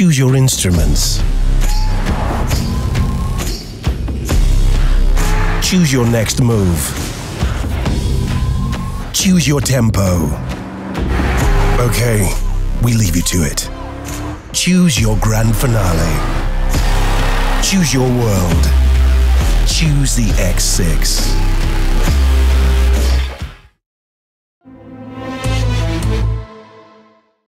Choose your instruments. Choose your next move. Choose your tempo. Okay, we leave you to it. Choose your grand finale. Choose your world. Choose the X6.